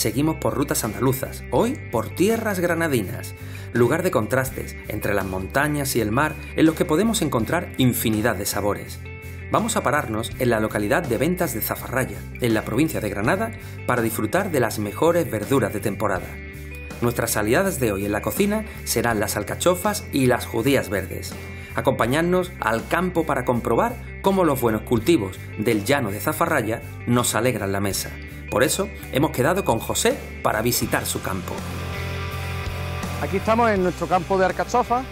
seguimos por rutas andaluzas, hoy por tierras granadinas, lugar de contrastes entre las montañas y el mar en los que podemos encontrar infinidad de sabores. Vamos a pararnos en la localidad de Ventas de Zafarraya, en la provincia de Granada, para disfrutar de las mejores verduras de temporada. Nuestras aliadas de hoy en la cocina serán las alcachofas y las judías verdes. Acompañadnos al campo para comprobar cómo los buenos cultivos del llano de Zafarraya nos alegran la mesa. Por eso hemos quedado con José para visitar su campo. Aquí estamos en nuestro campo de alcachofas,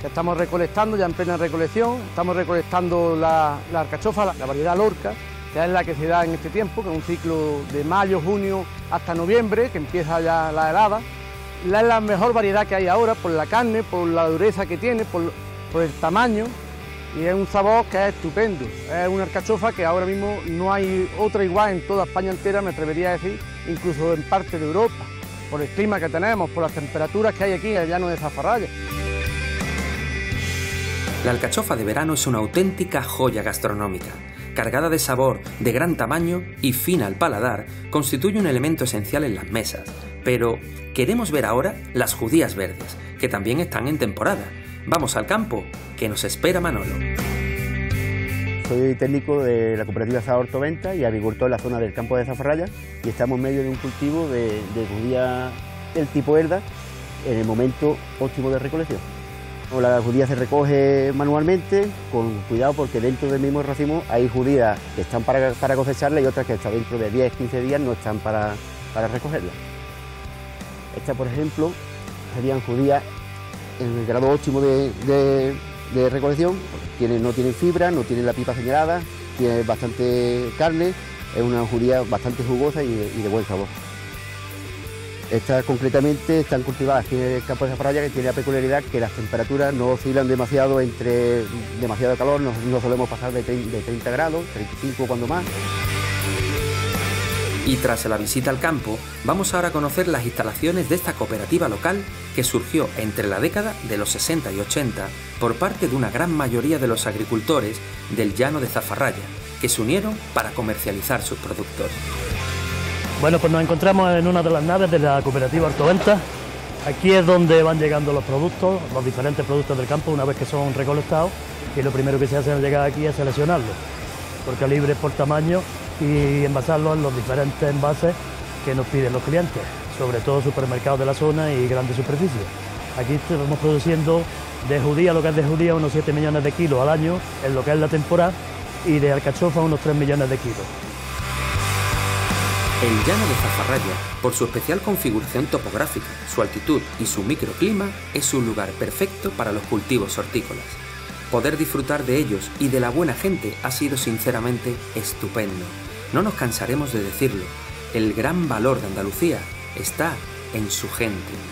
que estamos recolectando ya en plena recolección. Estamos recolectando la, alcachofa, la, variedad Lorca, que es la que se da en este tiempo, que es un ciclo de mayo, junio hasta noviembre, que empieza ya la helada. La es la mejor variedad que hay ahora por la carne, por la dureza que tiene, por, por el tamaño y es un sabor que es estupendo. Es una alcachofa que ahora mismo no hay otra igual en toda España entera, me atrevería a decir, incluso en parte de Europa, por el clima que tenemos, por las temperaturas que hay aquí en el llano de. La alcachofa de verano es una auténtica joya gastronómica. Cargada de sabor, de gran tamaño y fina al paladar, constituye un elemento esencial en las mesas. Pero queremos ver ahora las judías verdes, que también están en temporada Vamos al campo, que nos espera Manolo. Soy técnico de la cooperativa Sahorto Venta y agricultor en la zona del campo de Zafarraya y estamos en medio de un cultivo de, judía del tipo herda en el momento óptimo de recolección. La judía se recoge manualmente, con cuidado porque dentro del mismo racimo hay judías que están para, para cosecharla y otras que hasta dentro de 10-15 días no están para, para recogerla. Esta, por ejemplo, serían judías en el grado óptimo de, recolección, tiene, no tienen fibra, no tienen la pipa señalada, tiene bastante carne, es una judía bastante jugosa y, de buen sabor. Estas concretamente están cultivadas aquí en el campo de Zafaraya, que tiene la peculiaridad que las temperaturas no oscilan demasiado entre demasiado calor, no, solemos pasar de 30 grados, 35 cuando más. Y tras la visita al campo, vamos ahora a conocer las instalaciones de esta cooperativa local que surgió entre la década de los 60 y 80 por parte de una gran mayoría de los agricultores del llano de Zafarraya, que se unieron para comercializar sus productos. Bueno, pues nos encontramos en una de las naves de la cooperativa Artoventa. Aquí es donde van llegando los productos, los diferentes productos del campo, una vez que son recolectados, y lo primero que se hace al llegar aquí es seleccionarlos, por calibre, por tamaño y envasarlo en los diferentes envases que nos piden los clientes, sobre todo supermercados de la zona y grandes superficies. Aquí estamos produciendo de judía, lo que es de judía, unos 7 millones de kilos al año, en lo que es la temporada, y de alcachofa unos 3 millones de kilos. El llano de Zafarraya, por su especial configuración topográfica, su altitud y su microclima, es un lugar perfecto para los cultivos hortícolas. Poder disfrutar de ellos y de la buena gente ha sido sinceramente estupendo. No nos cansaremos de decirlo, el gran valor de Andalucía está en su gente.